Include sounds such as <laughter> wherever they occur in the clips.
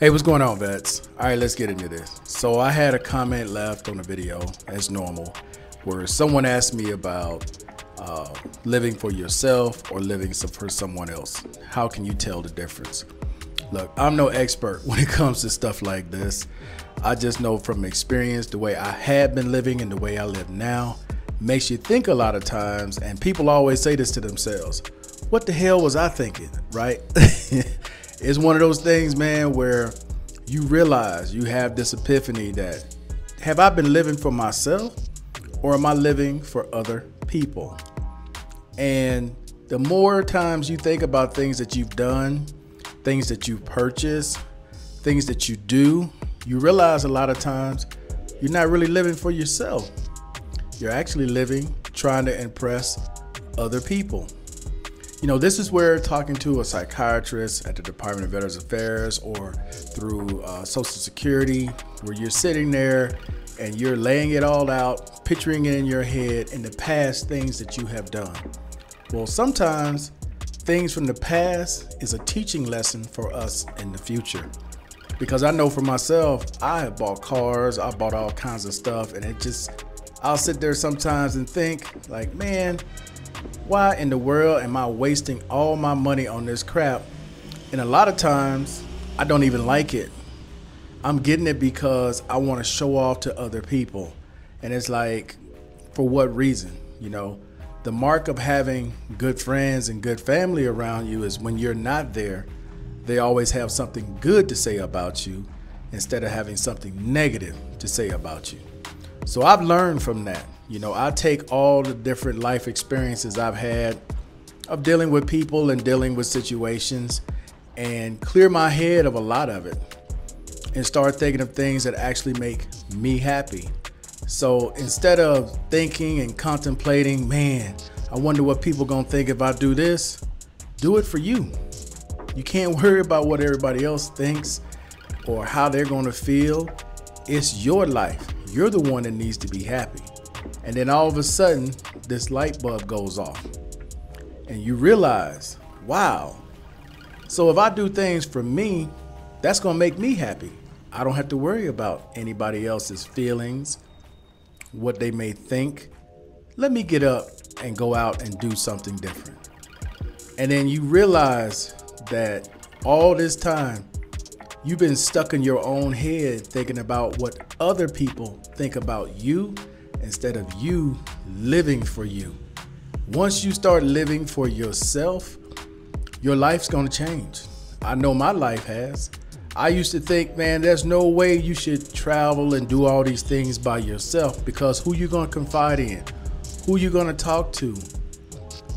Hey, what's going on, vets? All right, let's get into this. So, I had a comment left on the video, as normal, where someone asked me about uh, living for yourself or living for someone else. How can you tell the difference? Look, I'm no expert <laughs> when it comes to stuff like this. I just know from experience the way I had been living and the way I live now makes you think a lot of times, and people always say this to themselves what the hell was I thinking, right? <laughs> it's one of those things, man, where you realize you have this epiphany that have I been living for myself or am I living for other people? And the more times you think about things that you've done, things that you've purchased, things that you do, you realize a lot of times you're not really living for yourself. You're actually living trying to impress other people. You know, this is where talking to a psychiatrist at the Department of Veterans Affairs or through uh, Social Security, where you're sitting there and you're laying it all out, picturing it in your head in the past things that you have done. Well, sometimes things from the past is a teaching lesson for us in the future. Because I know for myself, I have bought cars, I bought all kinds of stuff, and it just, I'll sit there sometimes and think, like, man, why in the world am I wasting all my money on this crap? And a lot of times, I don't even like it. I'm getting it because I want to show off to other people. And it's like, for what reason? You know, the mark of having good friends and good family around you is when you're not there, they always have something good to say about you instead of having something negative to say about you. So I've learned from that. You know, I take all the different life experiences I've had of dealing with people and dealing with situations and clear my head of a lot of it and start thinking of things that actually make me happy. So instead of thinking and contemplating, man, I wonder what people gonna think if I do this, do it for you. You can't <laughs> worry about what everybody else thinks or how they're gonna feel. It's your life. You're the one that needs to be happy. And then all of a sudden, this light bulb goes off. And you realize, wow. So if I do things for me, that's going to make me happy. I don't have to worry about anybody else's feelings, what they may think. Let me get up and go out and do something different. And then you realize that all this time, you've been stuck in your own head thinking about what other people think about you instead of you living for you. Once you start living for yourself, your life's gonna change. I know my life has. I used to think, man, there's no way you should travel and do all these things by yourself because who you gonna confide in? Who you gonna talk to?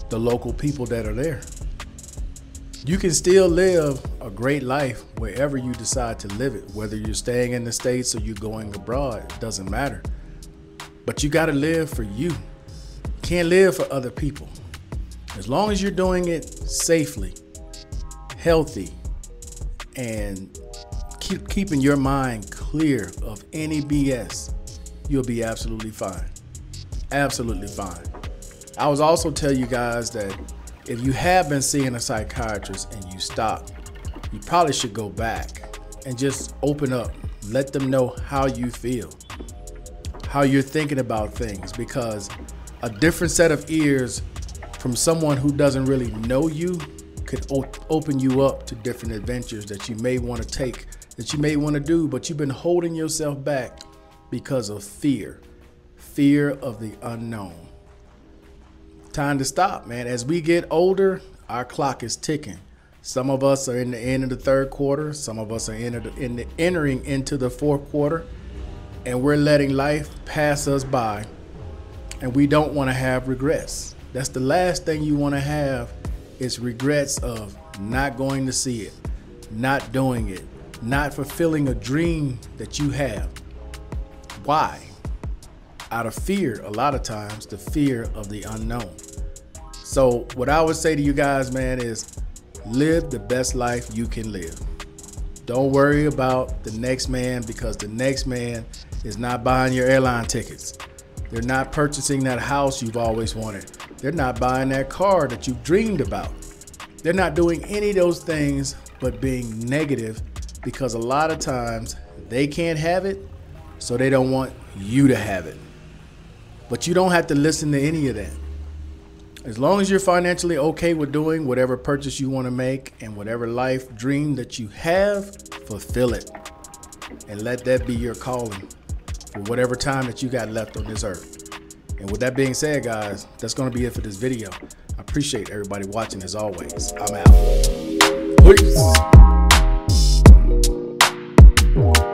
The local people that are there. You can still live a great life wherever you decide to live it, whether you're staying in the States or you're going abroad, it doesn't matter. But you got to live for you. you. Can't live for other people. As long as you're doing it safely, healthy, and keep keeping your mind clear of any BS, you'll be absolutely fine. Absolutely fine. I was also tell you guys that if you have been seeing a psychiatrist and you stop, you probably should go back and just open up. Let them know how you feel how you're thinking about things because a different set of ears from someone who doesn't really know you could open you up to different adventures that you may want to take, that you may want to do, but you've been holding yourself back because of fear fear of the unknown. Time to stop, man. As we get older, our clock is ticking. Some of us are in the end of the third quarter, some of us are in the, in the, entering into the fourth quarter and we're letting life pass us by and we don't want to have regrets. That's the last thing you want to have is regrets of not going to see it, not doing it, not fulfilling a dream that you have. Why? Out of fear, a lot of times, the fear of the unknown. So, what I would say to you guys, man, is live the best life you can live. Don't worry about the next man because the next man is not buying your airline tickets. They're not purchasing that house you've always wanted. They're not buying that car that you've dreamed about. They're not doing any of those things but being negative because a lot of times they can't have it, so they don't want you to have it. But you don't have to listen to any of that. As long as you're financially okay with doing whatever purchase you want to make and whatever life dream that you have, fulfill it. And let that be your calling for whatever time that you got left on this earth. And with that being said, guys, that's going to be it for this video. I appreciate everybody watching as always. I'm out. Peace.